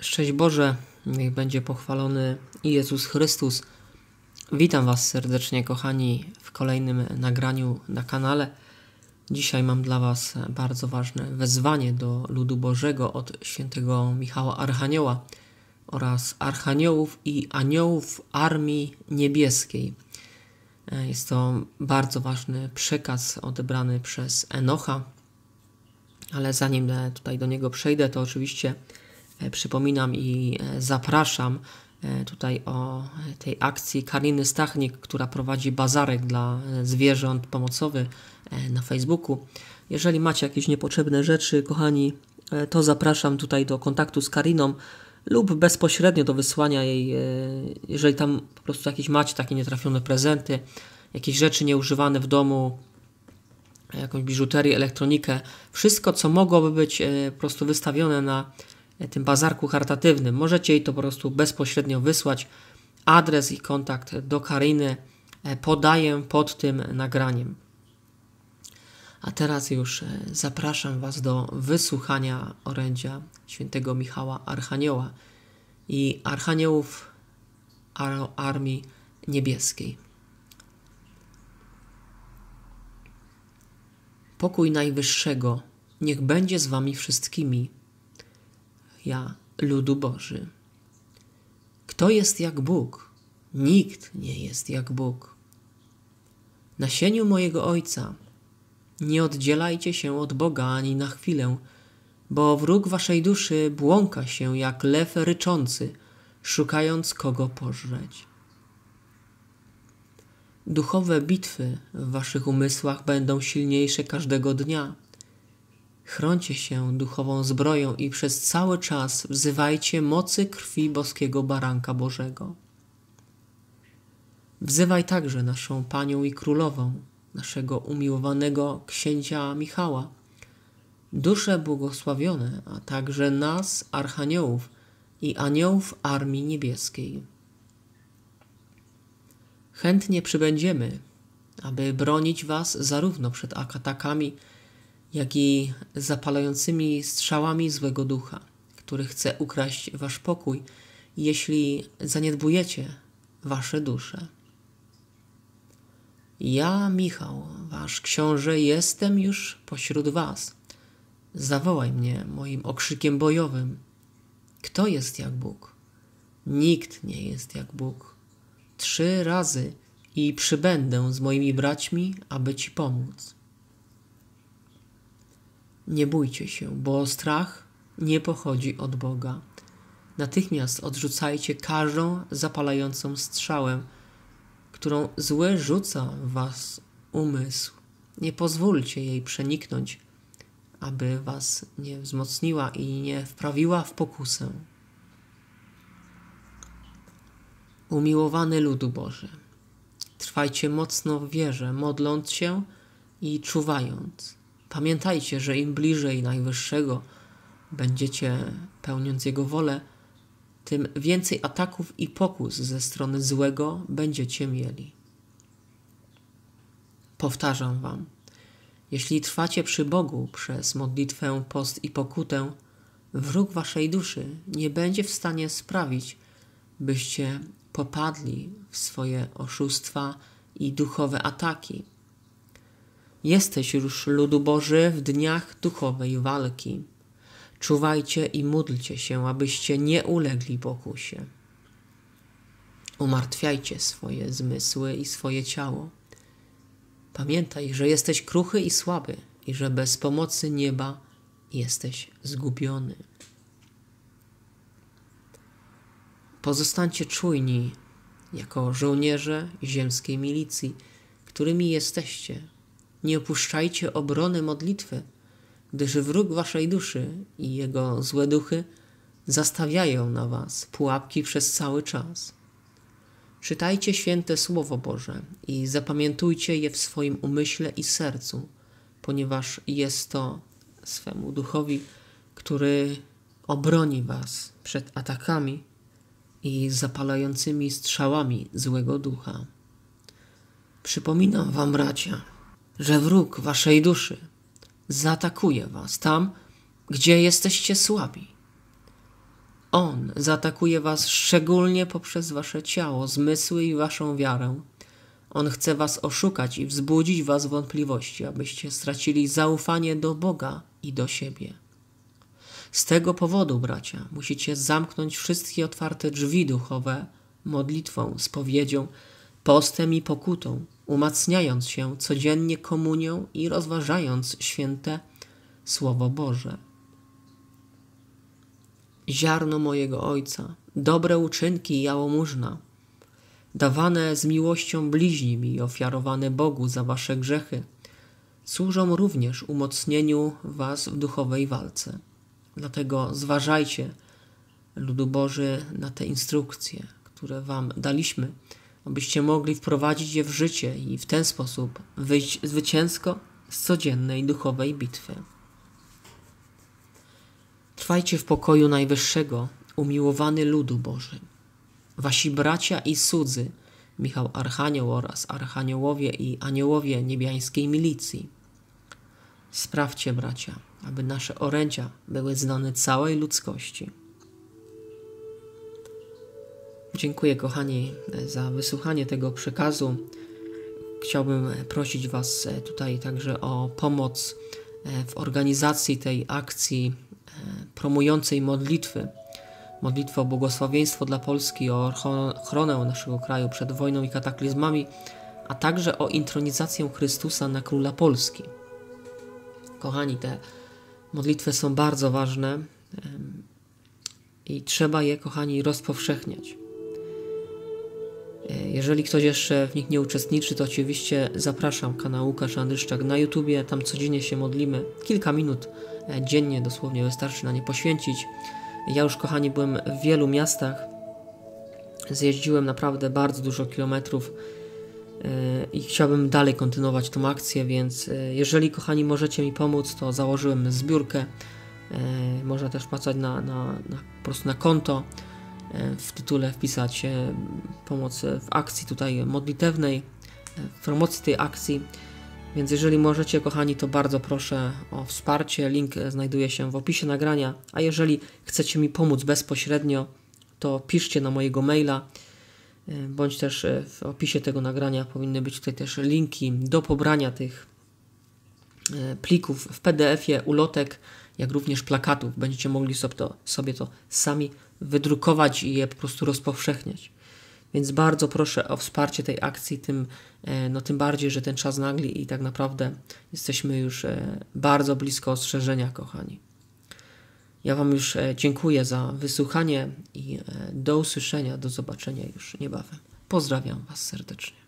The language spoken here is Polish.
Szczęść Boże, niech będzie pochwalony Jezus Chrystus. Witam Was serdecznie, kochani, w kolejnym nagraniu na kanale. Dzisiaj mam dla Was bardzo ważne wezwanie do ludu Bożego od świętego Michała Archanioła oraz archaniołów i aniołów Armii Niebieskiej. Jest to bardzo ważny przekaz odebrany przez Enocha, ale zanim tutaj do niego przejdę, to oczywiście przypominam i e, zapraszam e, tutaj o tej akcji Kariny Stachnik, która prowadzi bazarek dla zwierząt pomocowy na Facebooku. Jeżeli macie jakieś niepotrzebne rzeczy, kochani, to zapraszam tutaj do kontaktu z Kariną lub bezpośrednio do wysłania jej, jeżeli tam po prostu jakieś macie takie nietrafione prezenty, jakieś rzeczy nieużywane w domu, jakąś biżuterię, elektronikę, wszystko co mogłoby być po prostu wystawione na tym bazarku charytatywnym. Możecie jej to po prostu bezpośrednio wysłać. Adres i kontakt do Kariny e, podaję pod tym nagraniem. A teraz już e, zapraszam Was do wysłuchania orędzia świętego Michała Archanioła i archaniołów Ar Armii Niebieskiej. Pokój Najwyższego niech będzie z Wami wszystkimi ja, ludu Boży. Kto jest jak Bóg? Nikt nie jest jak Bóg. Nasieniu mojego Ojca, nie oddzielajcie się od Boga ani na chwilę, bo wróg waszej duszy błąka się jak lew ryczący, szukając kogo pożreć. Duchowe bitwy w waszych umysłach będą silniejsze każdego dnia Chroncie się duchową zbroją i przez cały czas wzywajcie mocy krwi boskiego baranka Bożego. Wzywaj także naszą Panią i Królową, naszego umiłowanego księcia Michała, dusze błogosławione, a także nas, archaniołów i aniołów Armii Niebieskiej. Chętnie przybędziemy, aby bronić Was zarówno przed atakami, jak i zapalającymi strzałami złego ducha, który chce ukraść wasz pokój, jeśli zaniedbujecie wasze dusze. Ja, Michał, wasz książę, jestem już pośród was. Zawołaj mnie moim okrzykiem bojowym. Kto jest jak Bóg? Nikt nie jest jak Bóg. Trzy razy i przybędę z moimi braćmi, aby ci pomóc. Nie bójcie się, bo strach nie pochodzi od Boga. Natychmiast odrzucajcie każdą zapalającą strzałę, którą złe rzuca w was umysł. Nie pozwólcie jej przeniknąć, aby was nie wzmocniła i nie wprawiła w pokusę. Umiłowany ludu Boży, trwajcie mocno w wierze, modląc się i czuwając Pamiętajcie, że im bliżej Najwyższego będziecie pełniąc Jego wolę, tym więcej ataków i pokus ze strony złego będziecie mieli. Powtarzam Wam, jeśli trwacie przy Bogu przez modlitwę, post i pokutę, wróg Waszej duszy nie będzie w stanie sprawić, byście popadli w swoje oszustwa i duchowe ataki Jesteś już, ludu Boży, w dniach duchowej walki. Czuwajcie i módlcie się, abyście nie ulegli pokusie. Umartwiajcie swoje zmysły i swoje ciało. Pamiętaj, że jesteś kruchy i słaby i że bez pomocy nieba jesteś zgubiony. Pozostańcie czujni jako żołnierze ziemskiej milicji, którymi jesteście nie opuszczajcie obrony modlitwy, gdyż wróg waszej duszy i jego złe duchy zastawiają na was pułapki przez cały czas. Czytajcie święte Słowo Boże i zapamiętujcie je w swoim umyśle i sercu, ponieważ jest to swemu duchowi, który obroni was przed atakami i zapalającymi strzałami złego ducha. Przypominam wam, bracia, że wróg waszej duszy zaatakuje was tam, gdzie jesteście słabi. On zaatakuje was szczególnie poprzez wasze ciało, zmysły i waszą wiarę. On chce was oszukać i wzbudzić was wątpliwości, abyście stracili zaufanie do Boga i do siebie. Z tego powodu, bracia, musicie zamknąć wszystkie otwarte drzwi duchowe modlitwą, spowiedzią, postem i pokutą, umacniając się codziennie komunią i rozważając święte Słowo Boże. Ziarno mojego Ojca, dobre uczynki i jałmużna, dawane z miłością bliźnim i ofiarowane Bogu za wasze grzechy, służą również umocnieniu was w duchowej walce. Dlatego zważajcie, ludu Boży, na te instrukcje, które wam daliśmy, abyście mogli wprowadzić je w życie i w ten sposób wyjść zwycięsko z codziennej duchowej bitwy. Trwajcie w pokoju Najwyższego, umiłowany ludu Boży. Wasi bracia i cudzy, Michał Archanioł oraz archaniołowie i aniołowie niebiańskiej milicji. Sprawdźcie, bracia, aby nasze orędzia były znane całej ludzkości. Dziękuję, kochani, za wysłuchanie tego przekazu. Chciałbym prosić Was tutaj także o pomoc w organizacji tej akcji promującej modlitwy. Modlitwę o błogosławieństwo dla Polski, o ochronę naszego kraju przed wojną i kataklizmami, a także o intronizację Chrystusa na króla Polski. Kochani, te modlitwy są bardzo ważne i trzeba je, kochani, rozpowszechniać. E, jeżeli ktoś jeszcze w nich nie uczestniczy, to oczywiście zapraszam kanał Łukasz Andryszczak na YouTubie, tam codziennie się modlimy. Kilka minut e, dziennie dosłownie wystarczy na nie poświęcić. Ja już, kochani, byłem w wielu miastach. Zjeździłem naprawdę bardzo dużo kilometrów e, i chciałbym dalej kontynuować tą akcję, więc jeżeli, kochani, możecie mi pomóc, to założyłem zbiórkę. Można też płacać na, na, na, po prostu na konto w tytule wpisać e, pomoc w akcji tutaj modlitewnej, e, w promocji tej akcji. Więc jeżeli możecie, kochani, to bardzo proszę o wsparcie. Link znajduje się w opisie nagrania. A jeżeli chcecie mi pomóc bezpośrednio, to piszcie na mojego maila, bądź też w opisie tego nagrania powinny być tutaj też linki do pobrania tych plików w PDF-ie, ulotek, jak również plakatów. Będziecie mogli sobie to, sobie to sami wydrukować i je po prostu rozpowszechniać. Więc bardzo proszę o wsparcie tej akcji, tym, e, no tym bardziej, że ten czas nagli i tak naprawdę jesteśmy już e, bardzo blisko ostrzeżenia, kochani. Ja Wam już e, dziękuję za wysłuchanie i do usłyszenia, do zobaczenia już niebawem. Pozdrawiam Was serdecznie.